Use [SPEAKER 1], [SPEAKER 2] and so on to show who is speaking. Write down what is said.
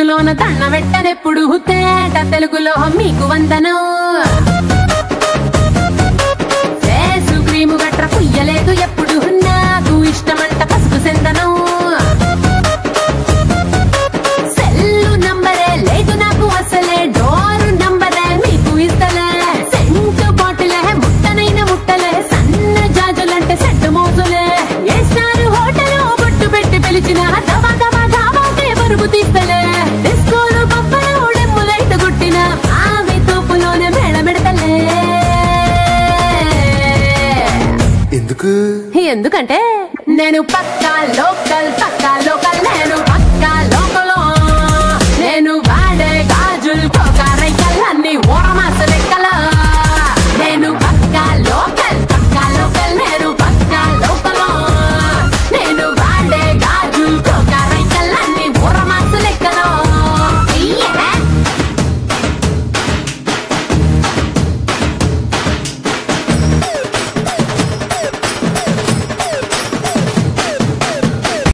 [SPEAKER 1] మనసులోన తన్న వెట్టనెప్పుడు తేట తెలుగులో మీకు వందనం.
[SPEAKER 2] ఎందుకు?
[SPEAKER 1] ఎందుకంటే నేను పక్కా లోకల్ పక్కా లోకల్ నేను